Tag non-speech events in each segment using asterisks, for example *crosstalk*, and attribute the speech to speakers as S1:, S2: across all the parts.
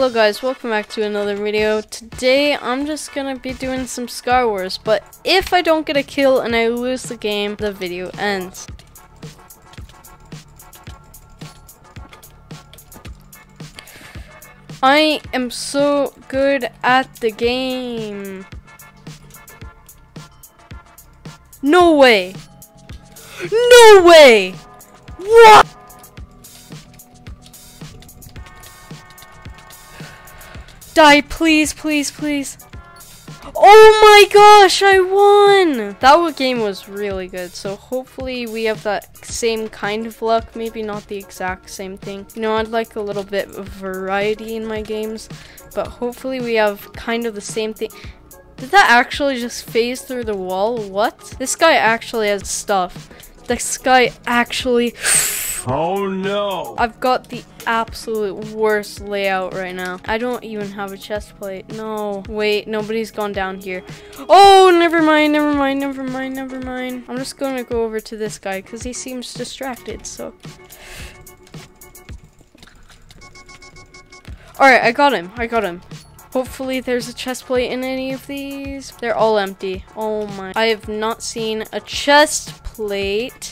S1: Hello guys, welcome back to another video. Today I'm just gonna be doing some Sky Wars, but if I don't get a kill and I lose the game, the video ends. I am so good at the game. No way! No way! What? Die, please, please, please. Oh my gosh, I won! That game was really good, so hopefully we have that same kind of luck. Maybe not the exact same thing. You know, I'd like a little bit of variety in my games, but hopefully we have kind of the same thing. Did that actually just phase through the wall? What? This guy actually has stuff. This guy actually...
S2: Oh no!
S1: I've got the absolute worst layout right now. I don't even have a chest plate. No. Wait, nobody's gone down here. Oh, never mind, never mind, never mind, never mind. I'm just gonna go over to this guy because he seems distracted, so. Alright, I got him. I got him. Hopefully there's a chest plate in any of these. They're all empty. Oh my. I have not seen a chest plate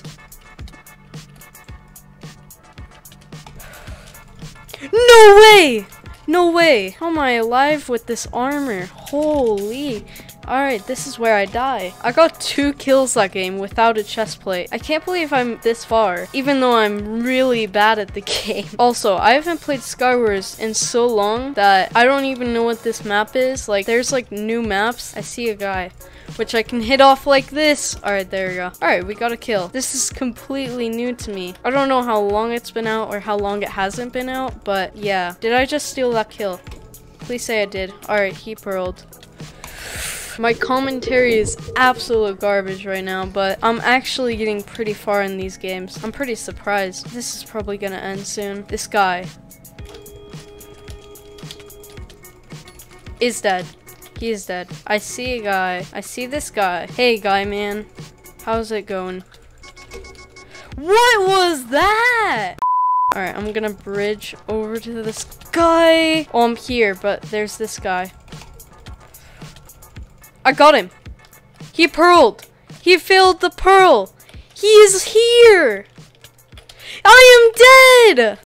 S1: No way! No way! Oh How am I alive with this armor? Holy. Alright, this is where I die. I got two kills that game without a chest plate. I can't believe I'm this far, even though I'm really bad at the *laughs* game. Also, I haven't played Sky Wars in so long that I don't even know what this map is. Like, there's like new maps. I see a guy which I can hit off like this. All right, there we go. All right, we got a kill. This is completely new to me. I don't know how long it's been out or how long it hasn't been out, but yeah. Did I just steal that kill? Please say I did. All right, he pearled. My commentary is absolute garbage right now, but I'm actually getting pretty far in these games. I'm pretty surprised. This is probably gonna end soon. This guy is dead. He is dead. I see a guy. I see this guy. Hey, guy man. How's it going? What was that? Alright, I'm gonna bridge over to this guy. Oh, I'm here, but there's this guy. I got him. He pearled. He failed the pearl. He is here. I am dead.